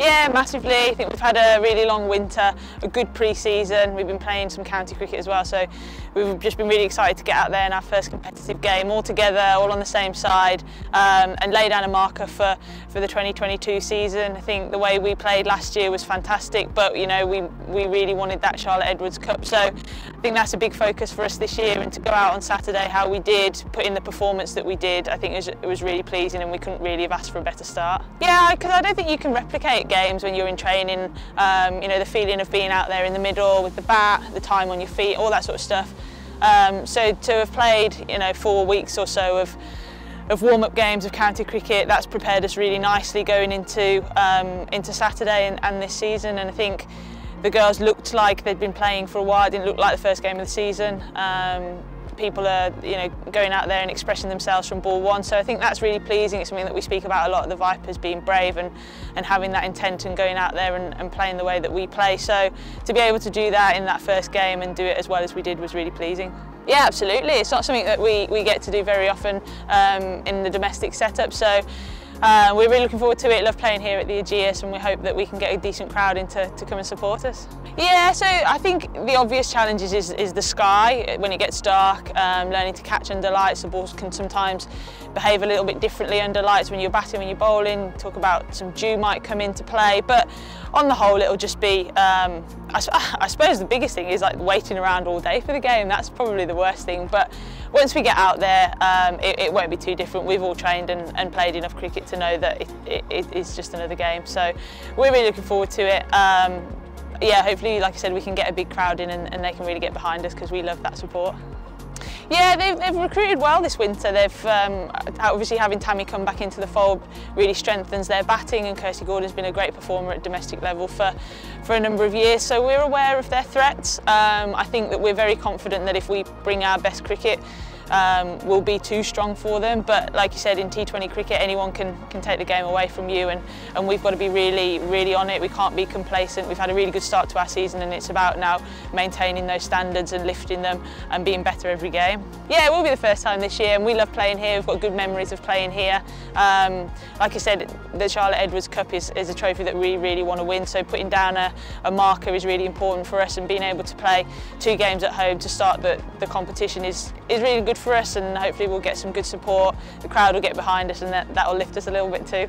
Yeah, massively. I think we've had a really long winter, a good pre-season. We've been playing some county cricket as well, so we've just been really excited to get out there in our first competitive game all together, all on the same side, um, and lay down a marker for, for the 2022 season. I think the way we played last year was fantastic, but you know, we, we really wanted that Charlotte Edwards Cup, so I think that's a big focus for us this year, and to go out on Saturday how we did, put in the performance that we did, I think it was, it was really pleasing and we couldn't really have asked for a better start. Yeah, because I don't think you can replicate games when you're in training, um, you know, the feeling of being out there in the middle with the bat, the time on your feet, all that sort of stuff. Um, so to have played, you know, four weeks or so of of warm-up games of county cricket that's prepared us really nicely going into um, into Saturday and, and this season and I think the girls looked like they'd been playing for a while it didn't look like the first game of the season um, people are you know going out there and expressing themselves from ball one so I think that's really pleasing it's something that we speak about a lot the Vipers being brave and and having that intent and going out there and, and playing the way that we play so to be able to do that in that first game and do it as well as we did was really pleasing. Yeah, absolutely. It's not something that we, we get to do very often um, in the domestic setup. So uh, we're really looking forward to it, love playing here at the Ageas and we hope that we can get a decent crowd in to, to come and support us. Yeah, so I think the obvious challenges is, is, is the sky when it gets dark, um, learning to catch under lights. The balls can sometimes behave a little bit differently under lights when you're batting, when you're bowling. Talk about some dew might come into play, but on the whole it'll just be, um, I, I suppose the biggest thing is like waiting around all day for the game. That's probably the worst thing, but once we get out there um, it, it, won't be too different. We've all trained and, and played enough cricket to know that it, it, it is just another game. So we're really looking forward to it. Um, yeah, hopefully, like I said, we can get a big crowd in and, and they can really get behind us because we love that support. Yeah, they've, they've recruited well this winter. They've um, obviously having Tammy come back into the fold really strengthens their batting and Kirsty Gordon's been a great performer at domestic level for, for a number of years. So we're aware of their threats. Um, I think that we're very confident that if we bring our best cricket um, will be too strong for them. But like you said, in T20 cricket, anyone can, can take the game away from you and, and we've got to be really, really on it. We can't be complacent. We've had a really good start to our season and it's about now maintaining those standards and lifting them and being better every game. Yeah, it will be the first time this year and we love playing here. We've got good memories of playing here. Um, like I said, the Charlotte Edwards Cup is, is a trophy that we really want to win, so putting down a, a marker is really important for us and being able to play two games at home to start the, the competition is, is really good for us and hopefully we'll get some good support. The crowd will get behind us and that, that will lift us a little bit too.